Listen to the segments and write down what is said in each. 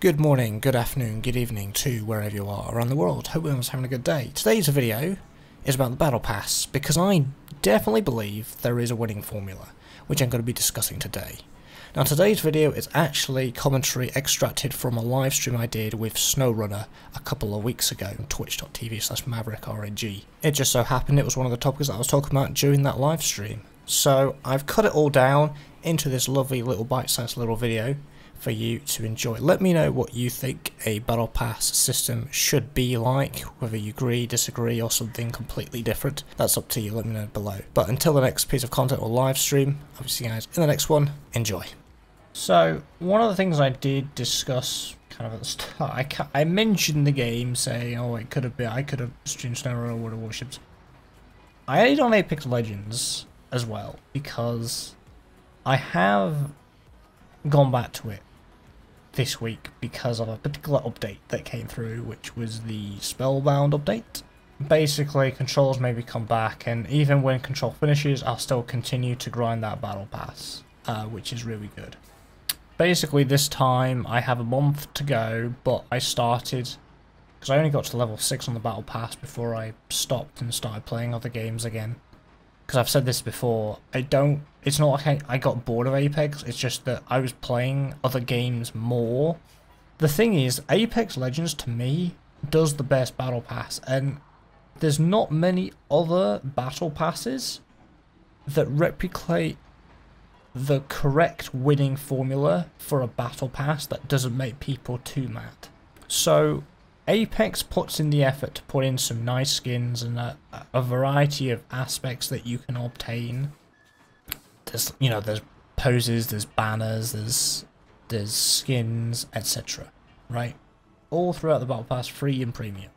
Good morning, good afternoon, good evening to wherever you are around the world. Hope everyone's having a good day. Today's video is about the Battle Pass because I definitely believe there is a winning formula, which I'm going to be discussing today. Now today's video is actually commentary extracted from a live stream I did with SnowRunner a couple of weeks ago on twitch.tv slash maverickRNG. It just so happened it was one of the topics that I was talking about during that live stream. So I've cut it all down into this lovely little bite-sized little video for you to enjoy. Let me know what you think a battle pass system should be like, whether you agree, disagree, or something completely different. That's up to you, let me know below. But until the next piece of content or live stream, I'll see you guys in the next one. Enjoy. So, one of the things I did discuss kind of at the start, I, I mentioned the game saying, oh, it could have been, I could have streamed SnowRunner or World of Warships. I added on Apex Legends as well, because I have gone back to it this week because of a particular update that came through, which was the Spellbound update. Basically, controls maybe come back, and even when control finishes, I'll still continue to grind that battle pass, uh, which is really good. Basically, this time I have a month to go, but I started because I only got to level 6 on the battle pass before I stopped and started playing other games again because I've said this before, I don't, it's not like I, I got bored of Apex, it's just that I was playing other games more. The thing is, Apex Legends to me does the best battle pass, and there's not many other battle passes that replicate the correct winning formula for a battle pass that doesn't make people too mad. So Apex puts in the effort to put in some nice skins and a, a variety of aspects that you can obtain. There's, you know, there's poses, there's banners, there's there's skins, etc. Right? All throughout the Battle Pass, free and premium.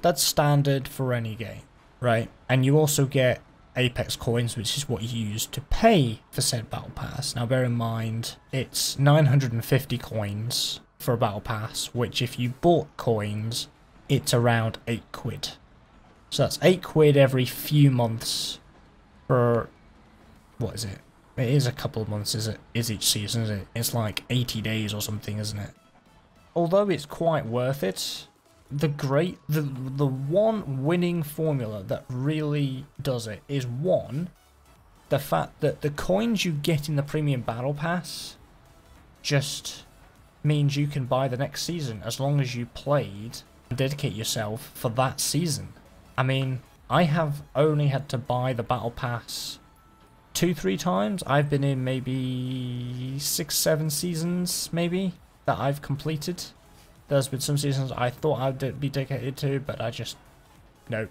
That's standard for any game, right? And you also get Apex coins, which is what you use to pay for said Battle Pass. Now bear in mind, it's 950 coins for a battle pass, which if you bought coins, it's around 8 quid. So that's 8 quid every few months for, what is it? It is a couple of months, is it? Is each season, is it? It's like 80 days or something, isn't it? Although it's quite worth it, the great, the, the one winning formula that really does it is one, the fact that the coins you get in the premium battle pass just means you can buy the next season as long as you played and dedicate yourself for that season. I mean, I have only had to buy the battle pass two, three times. I've been in maybe six, seven seasons, maybe, that I've completed. There's been some seasons I thought I'd be dedicated to, but I just, no,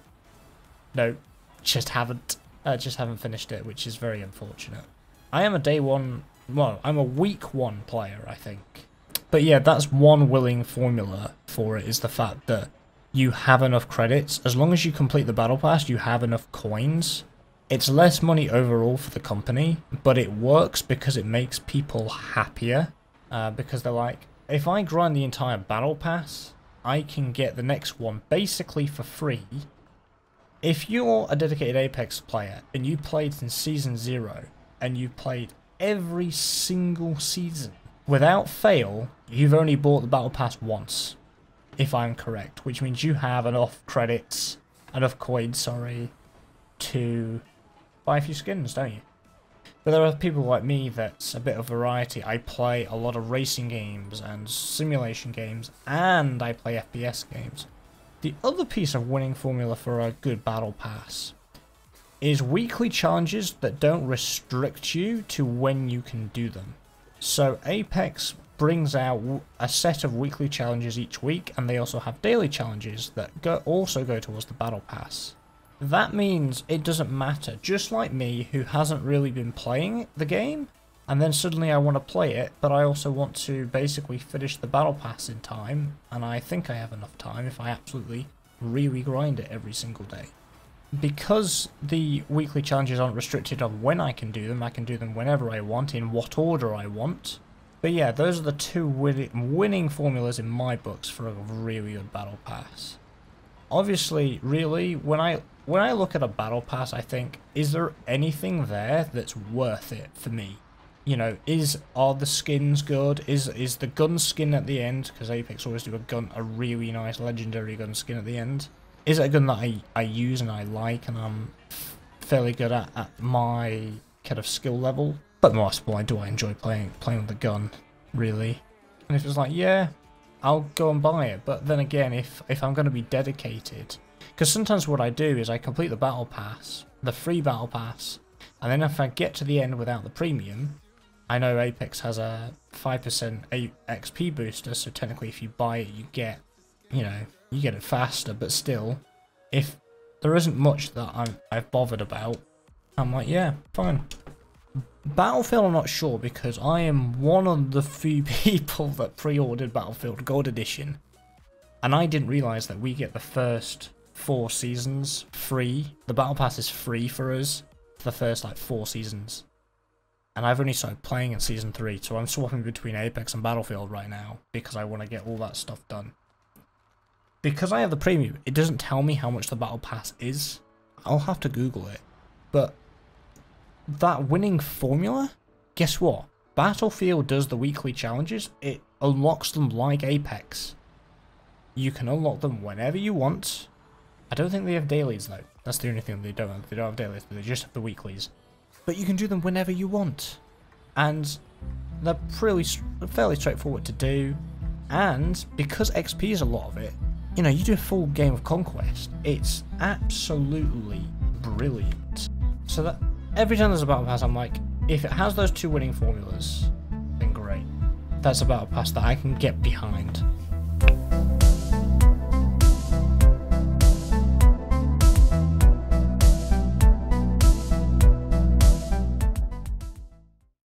no, just haven't. I just haven't finished it, which is very unfortunate. I am a day one, well, I'm a week one player, I think. But yeah, that's one willing formula for it is the fact that you have enough credits. As long as you complete the battle pass, you have enough coins. It's less money overall for the company, but it works because it makes people happier. Uh, because they're like, if I grind the entire battle pass, I can get the next one basically for free. If you're a dedicated Apex player and you played in Season 0 and you played every single season Without fail, you've only bought the Battle Pass once, if I'm correct, which means you have enough credits, enough coins, sorry, to buy a few skins, don't you? But there are people like me that's a bit of variety. I play a lot of racing games and simulation games, and I play FPS games. The other piece of winning formula for a good battle pass is weekly challenges that don't restrict you to when you can do them. So Apex brings out a set of weekly challenges each week, and they also have daily challenges that go, also go towards the Battle Pass. That means it doesn't matter, just like me who hasn't really been playing the game, and then suddenly I want to play it, but I also want to basically finish the Battle Pass in time, and I think I have enough time if I absolutely really grind it every single day because the weekly challenges aren't restricted on when I can do them, I can do them whenever I want, in what order I want. But yeah, those are the two winning formulas in my books for a really good battle pass. Obviously, really, when I when I look at a battle pass, I think, is there anything there that's worth it for me? you know, is are the skins good? Is is the gun skin at the end? Because Apex always do a gun, a really nice legendary gun skin at the end. Is it a gun that I I use and I like and I'm fairly good at at my kind of skill level? But most why do I enjoy playing playing with the gun? Really? And if it's like, yeah, I'll go and buy it. But then again, if if I'm going to be dedicated, because sometimes what I do is I complete the battle pass, the free battle pass, and then if I get to the end without the premium, I know Apex has a 5% XP booster, so technically if you buy it, you get, you know, you get it faster, but still, if there isn't much that I'm, I've bothered about, I'm like, yeah, fine. Battlefield I'm not sure because I am one of the few people that pre-ordered Battlefield Gold Edition and I didn't realise that we get the first four seasons free. The Battle Pass is free for us for the first like four seasons and I've only started playing in Season 3, so I'm swapping between Apex and Battlefield right now, because I want to get all that stuff done. Because I have the premium, it doesn't tell me how much the Battle Pass is. I'll have to Google it. But, that winning formula? Guess what? Battlefield does the weekly challenges, it unlocks them like Apex. You can unlock them whenever you want. I don't think they have dailies though. That's the only thing they don't have. They don't have dailies, but they just have the weeklies but you can do them whenever you want. And they're pretty, fairly straightforward to do. And because XP is a lot of it, you know, you do a full game of Conquest, it's absolutely brilliant. So that every time there's a battle pass, I'm like, if it has those two winning formulas, then great. That's a battle pass that I can get behind.